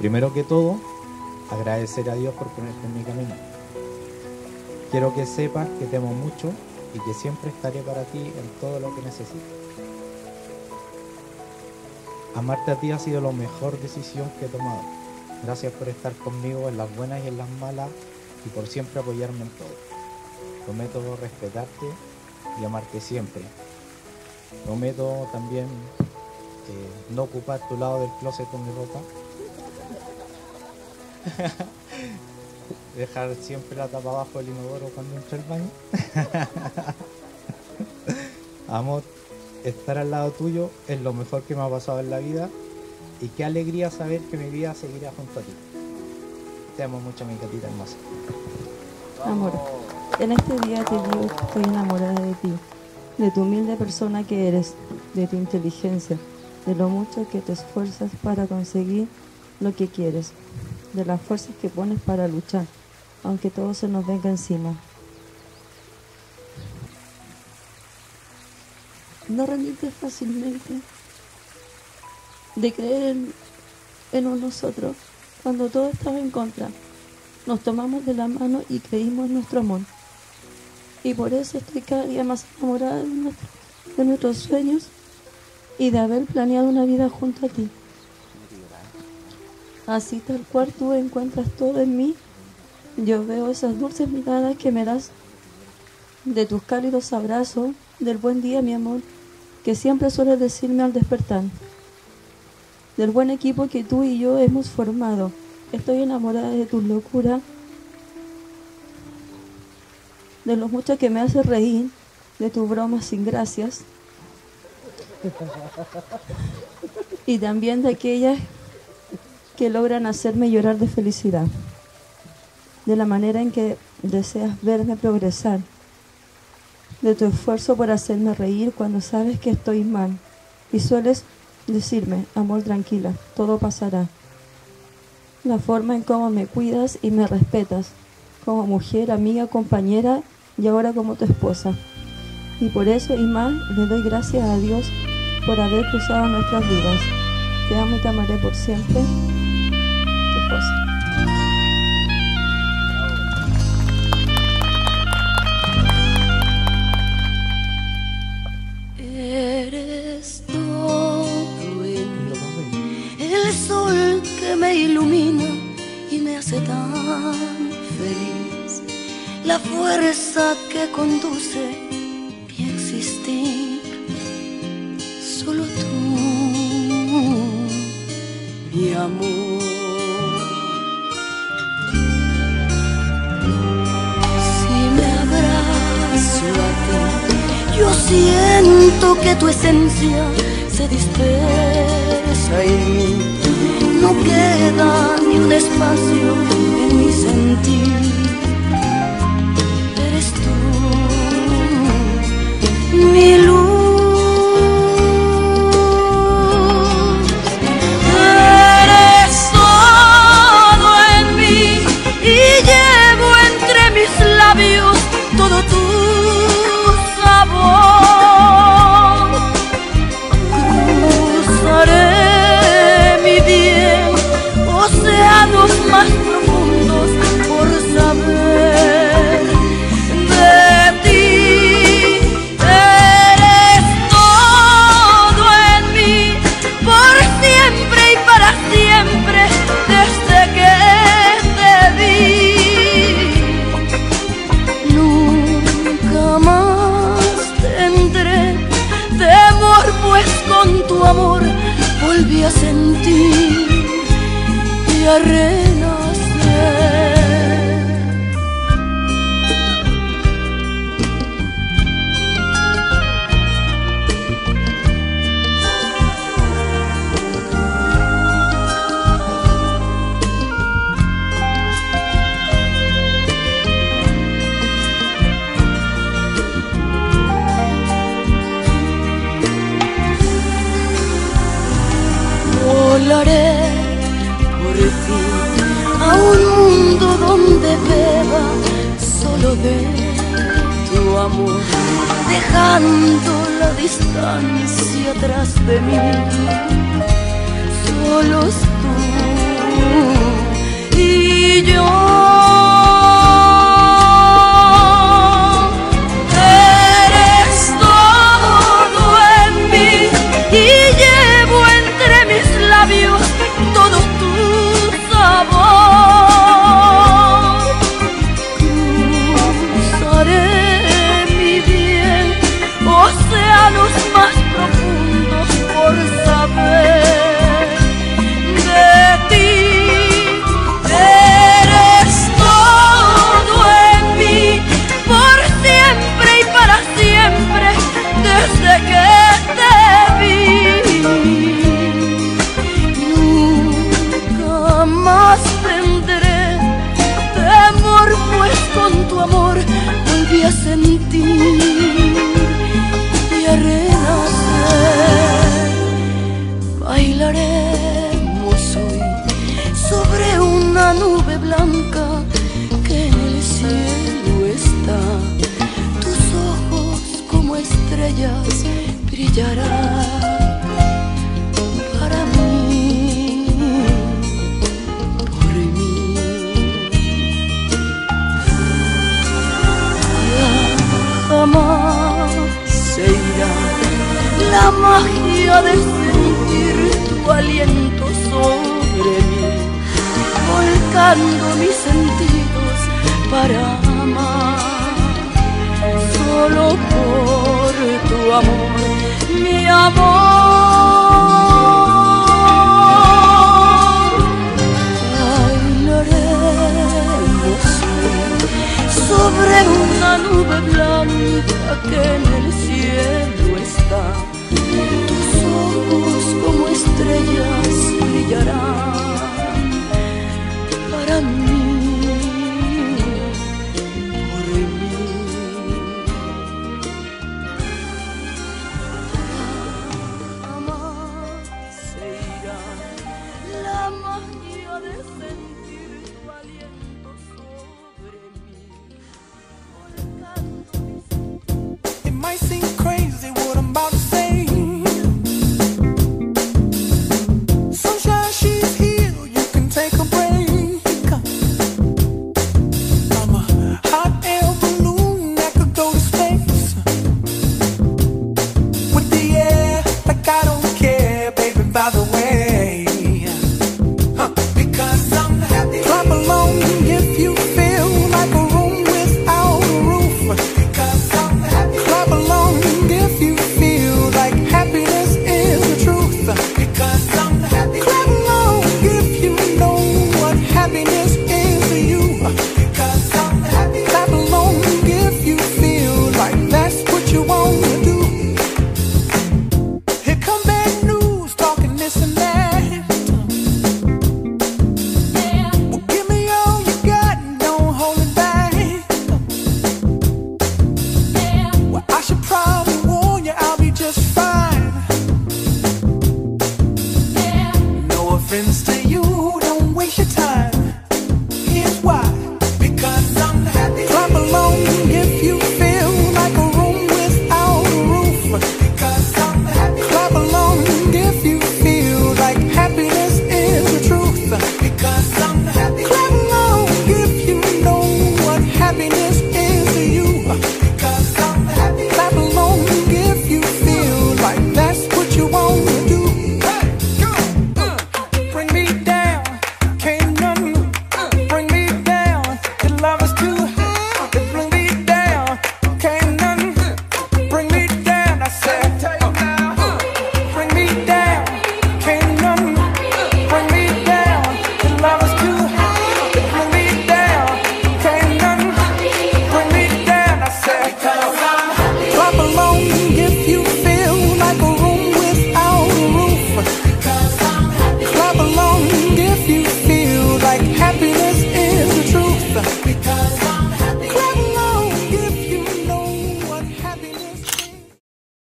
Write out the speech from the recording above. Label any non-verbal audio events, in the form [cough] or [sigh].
Primero que todo, agradecer a Dios por ponerte en mi camino. Quiero que sepas que te amo mucho y que siempre estaré para ti en todo lo que necesites. Amarte a ti ha sido la mejor decisión que he tomado. Gracias por estar conmigo en las buenas y en las malas y por siempre apoyarme en todo. Prometo respetarte y amarte siempre. Prometo también eh, no ocupar tu lado del closet con mi ropa. [laughs] Dejar siempre la tapa abajo del inodoro cuando entre al baño. [laughs] Amor, estar al lado tuyo es lo mejor que me ha pasado en la vida y qué alegría saber que mi vida seguirá junto a ti. Te amo mucho, mi gatita hermosa. Amor, en este día te digo que estoy enamorada de ti, de tu humilde persona que eres, de tu inteligencia, de lo mucho que te esfuerzas para conseguir lo que quieres, de las fuerzas que pones para luchar, aunque todo se nos venga encima. No rendirte fácilmente, de creer en, nosotros cuando todo estaba en contra. Nos tomamos de la mano y creímos en nuestro amor. Y por eso estoy cada día más enamorada de nuestros sueños y de haber planeado una vida junto a ti. Así tal cual tú encuentras todo en mí, yo veo esas dulces miradas que me das. De tus cálidos abrazos, del buen día, mi amor, que siempre sueles decirme al despertar, del buen equipo que tú y yo hemos formado. Estoy enamorada de tus locuras, de lo mucho que me haces reír, de tus bromas sin gracias. [laughs] Y también de aquellas que logran hacerme llorar de felicidad, de la manera en que deseas verme progresar, de tu esfuerzo por hacerme reír cuando sabes que estoy mal y sueles decirme, amor tranquila, todo pasará. La forma en cómo me cuidas y me respetas, como mujer, amiga, compañera y ahora como tu esposa. Y por eso y más le doy gracias a Dios por haber cruzado nuestras vidas. Te amo y te amaré por siempre. Fuerza que conduce mi existir. Solo tú, mi amor. Si me abrazo a ti, yo siento que tu esencia se dispersa en mí. No queda ni un espacio en mi sentir. Amor volví a sentir y a renacer. a un mundo donde beba solo de tu amor, dejando la distancia atrás de mí, solos tú y yo. estrellas para mí, por mí. Ya jamás se irá la magia de sentir tu aliento sobre mí, volcando mis sentidos para sobre una nube blanca que